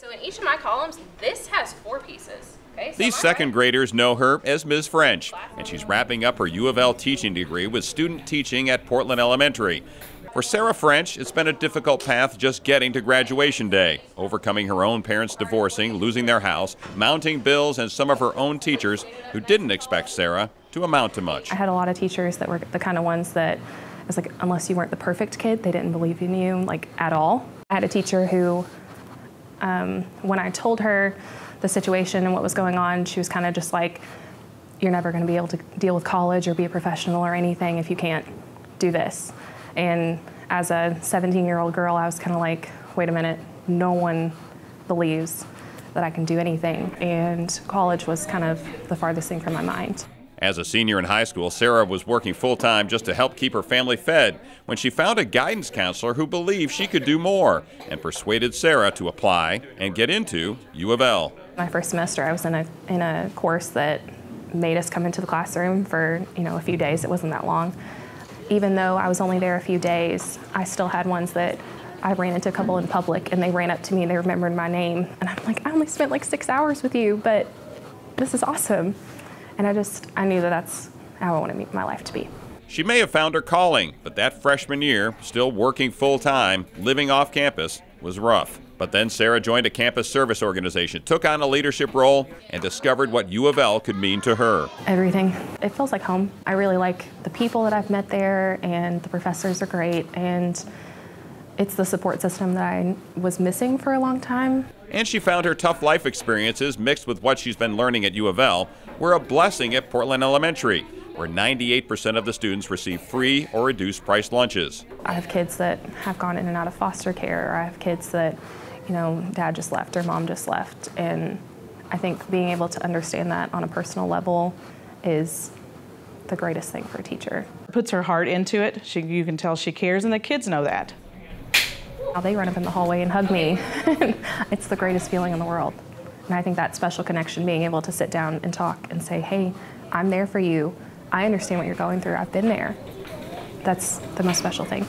So in each of my columns, this has four pieces. Okay, so These second right- graders know her as Ms. French, and she's wrapping up her U of L teaching degree with student teaching at Portland Elementary. For Sarah French, it's been a difficult path just getting to graduation day, overcoming her own parents divorcing, losing their house, mounting bills, and some of her own teachers who didn't expect Sarah to amount to much. I had a lot of teachers that were the kind of ones that it was like, unless you weren't the perfect kid, they didn't believe in you, like at all. I had a teacher who, um, when I told her the situation and what was going on, she was kind of just like, you're never going to be able to deal with college or be a professional or anything if you can't do this. And as a 17 year old girl, I was kind of like, wait a minute, no one believes that I can do anything. And college was kind of the farthest thing from my mind. As a senior in high school, Sarah was working full time just to help keep her family fed when she found a guidance counselor who believed she could do more and persuaded Sarah to apply and get into U of L. My first semester, I was in a in a course that made us come into the classroom for you know a few days. It wasn't that long. Even though I was only there a few days, I still had ones that I ran into a couple in public, and they ran up to me and they remembered my name, and I'm like, I only spent like six hours with you, but this is awesome. And I just I knew that that's how I wanted my life to be. She may have found her calling, but that freshman year, still working full time, living off campus, was rough. But then Sarah joined a campus service organization, took on a leadership role, and discovered what U of L could mean to her. Everything. It feels like home. I really like the people that I've met there, and the professors are great, and it's the support system that I was missing for a long time. And she found her tough life experiences mixed with what she's been learning at U of L were a blessing at Portland Elementary, where 98% of the students receive free or reduced price lunches. I have kids that have gone in and out of foster care, or I have kids that, you know, dad just left or mom just left. And I think being able to understand that on a personal level is the greatest thing for a teacher. Puts her heart into it. She, you can tell she cares, and the kids know that. How they run up in the hallway and hug me. it's the greatest feeling in the world. And I think that special connection, being able to sit down and talk and say, hey, I'm there for you. I understand what you're going through. I've been there. That's the most special thing.